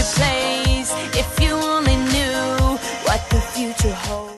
replace if you only knew what the future holds.